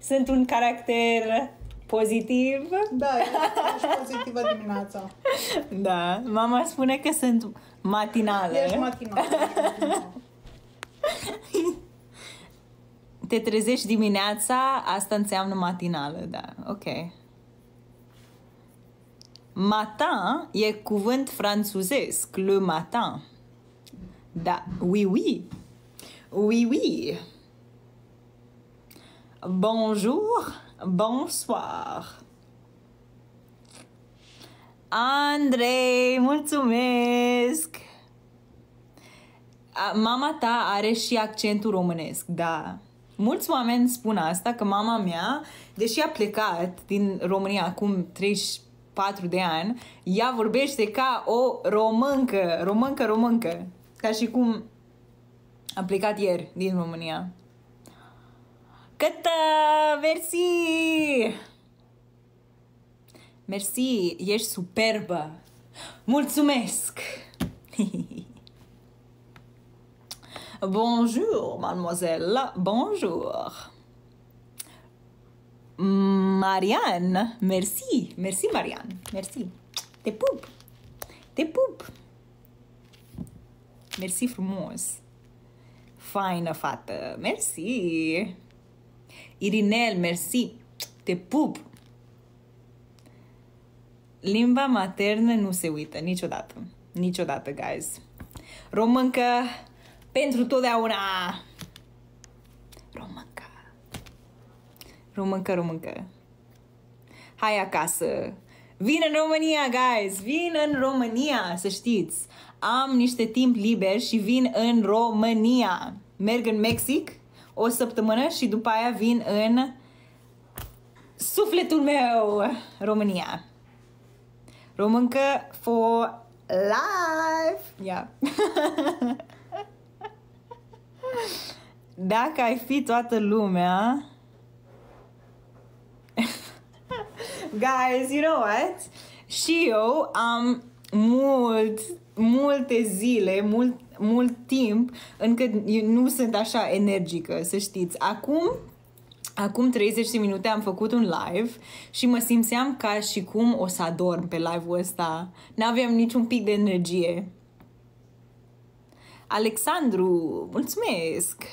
Sunt un caracter pozitiv. Da, ești, ești pozitivă dimineața. Da, mama spune că sunt matinală. Ești matinal. ești matinal. Te trezești dimineața, asta înseamnă matinală, da, ok. Matin e cuvânt franțuzesc, le matin. Da, oui, oui. Oui, oui. Bonjour, bonsoir. Andrei, mulțumesc! A, Mama ta are și accentul românesc, da. Mulți oameni spun asta, că mama mea, deși a plecat din România acum 34 de ani, ea vorbește ca o româncă, româncă, româncă. Ca și cum a plecat ieri din România. Cătă, mersi! Mersi, ești superbă! Mulțumesc! Bonjour, mademoiselle. Bonjour. Marianne, merci. Merci, Marianne. Merci. Te pup. Te pup. Mersi frumos. Faină fată. Mersi. Irinel, mersi. Te pup. Limba maternă nu se uită niciodată. Niciodată, guys. Româncă pentru totdeauna. Româncă. Româncă, româncă. Hai acasă. Vin în România, guys! Vin în România, să știți. Am niște timp liber și vin în România. Merg în Mexic o săptămână și după aia vin în sufletul meu, România. Româncă for life! Yeah. Dacă ai fi toată lumea... Guys, you know what? Și eu am mult, multe zile, mult, mult timp încă eu nu sunt așa energică, să știți. Acum Acum 30 de minute am făcut un live și mă simțeam ca și cum o să adorm pe live-ul ăsta. N-aveam niciun pic de energie. Alexandru, mulțumesc!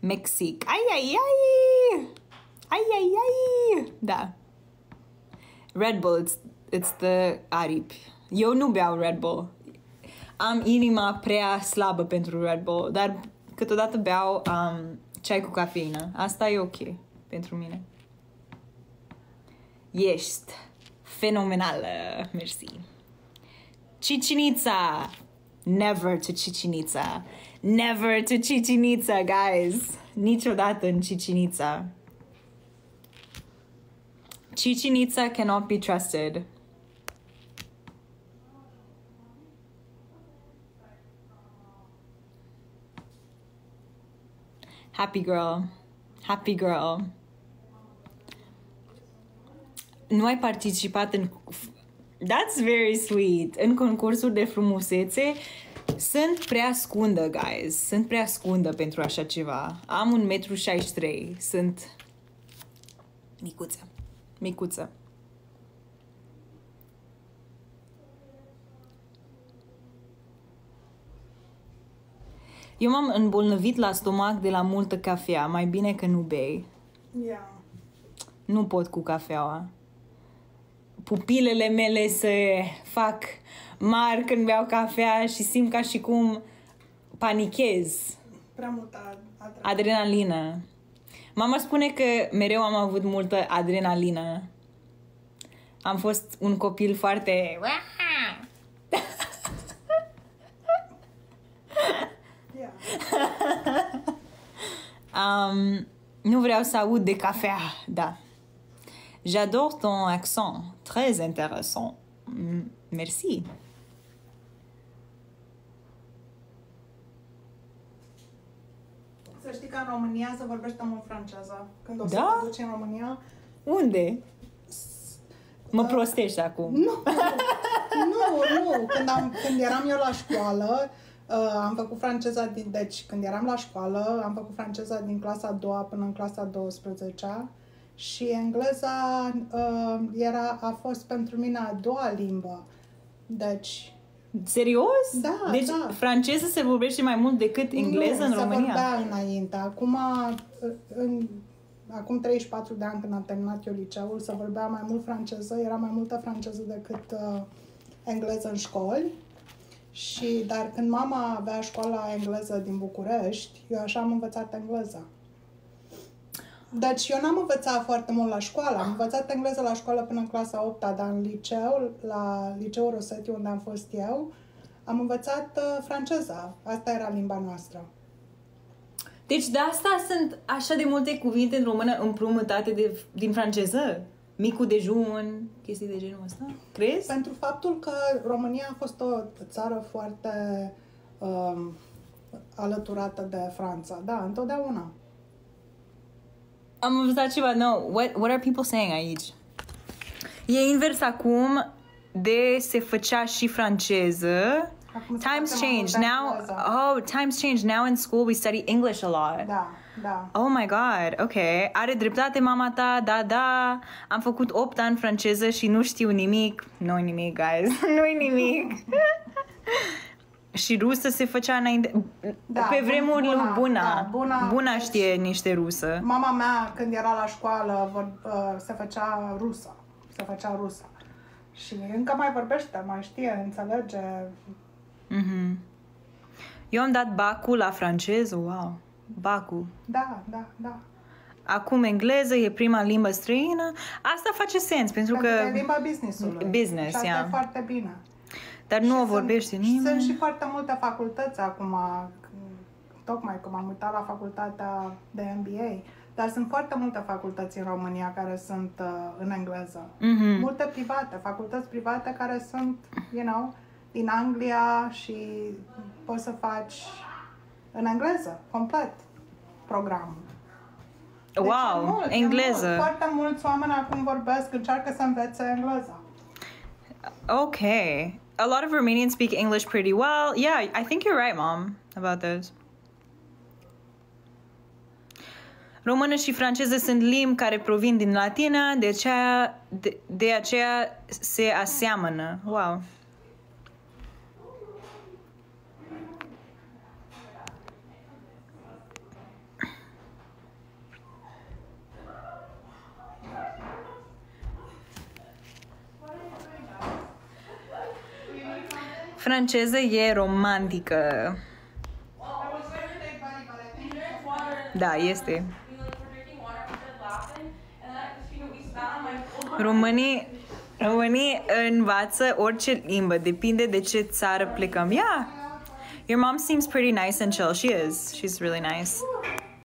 Mexic. Ai, ai, ai! Ai, ai, ai! Da. Red Bull, it's, it's the aripi. Eu nu beau Red Bull. Am inima prea slabă pentru Red Bull, dar câteodată beau um, ceai cu cafeină. Asta e ok pentru mine. Ești fenomenală, mersi. Cicinița! Never to Cicinița. Never to Cicinița, guys. Niciodată în Cicinița. Cicinița cannot be trusted. Happy girl. Happy girl. Nu ai participat în... That's very sweet. În concursuri de frumusețe sunt prea scundă, guys. Sunt prea scundă pentru așa ceva. Am un metru 63. Sunt micuță. Micuță. Eu m-am îmbolnăvit la stomac de la multă cafea. Mai bine că nu bei. Yeah. Nu pot cu cafeaua. Pupilele mele se fac mari când beau cafea și simt ca și cum panichez. Prea multă adrenalina. Adrenalină. Mama spune că mereu am avut multă adrenalină. Am fost un copil foarte... Yeah. Um, nu vreau să aud de cafea, da. J'adore ton accent, très intéressant. Mm, Merci. Să știi că în România se vorbește mult franceză. Când o să Da? te duci în România... Unde? Mă prostești acum. Nu, nu, nu. Când, am, când eram eu la școală, Uh, am făcut franceza din... Deci, când eram la școală, am făcut franceza din clasa a doua până în clasa a 12 și engleza uh, era, a fost pentru mine a doua limbă. Deci, Serios? Da, Deci da. franceză se vorbește mai mult decât engleză nu, în se România? vorbea înainte. Acum, în, acum 34 de ani când am terminat eu liceul, se vorbea mai mult franceză, era mai multă franceză decât uh, engleză în școli. Și, dar când mama avea școala engleză din București, eu așa am învățat engleza. Deci eu n-am învățat foarte mult la școală, am învățat engleză la școală până în clasa 8 dar în liceu, la liceul Rosetti unde am fost eu, am învățat uh, franceza. Asta era limba noastră. Deci de asta sunt așa de multe cuvinte în română împrumutate de, din franceză? Micul dejun, chestii de genul ăsta? Crezi? Pentru faptul că România a fost o țară foarte um, alăturată de Franța. Da, întotdeauna. Am învățat ceva nou. What, what are people saying aici? E invers acum de se făcea și franceză. Acum se Times face mai change. mult Now, engleză. oh, times change. Now in school we study English a lot. Da, da. Oh my god, ok. Are dreptate mama ta, da, da. Am făcut 8 ani franceză și nu știu nimic. Nu nimic, guys. nu-i nimic. și rusă se făcea înainte. Da, Pe bun- vremuri buna, buna. Buna, da, buna, buna deci- știe niște rusă. Mama mea, când era la școală, vor, uh, se făcea rusă. Se făcea rusă. Și încă mai vorbește, mai știe, înțelege. Mhm. Eu am dat bacul la franceză, wow. Bacul. Da, da, da. Acum engleză e prima limbă străină. Asta face sens, pentru Pentru că... că e limba business-ului. Business, și asta ia. e foarte bine. Dar nu Și o sunt- vorbește și nimeni. Sunt și foarte multe facultăți acum, tocmai că m-am uitat la facultatea de MBA, dar sunt foarte multe facultăți în România care sunt uh, în engleză. Mhm. Multe private, facultăți private care sunt, you know, din Anglia și poți să faci în engleză, complet, programul. Deci Wow, e mult, e engleză. mult. Foarte mulți oameni acum vorbesc, încearcă să învețe engleza. Okay. A lot of Romanians speak English pretty well. Yeah, I think you're right, mom, about those. Română și franceză sunt limbi care provin din latina, de aceea, de, de aceea se aseamănă. Wow. Franceză e romantică. Da, este. Românii, românii învață orice limbă, depinde de ce țară plecăm. Yeah. Your mom seems pretty nice and chill. She is. She's really nice.